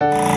you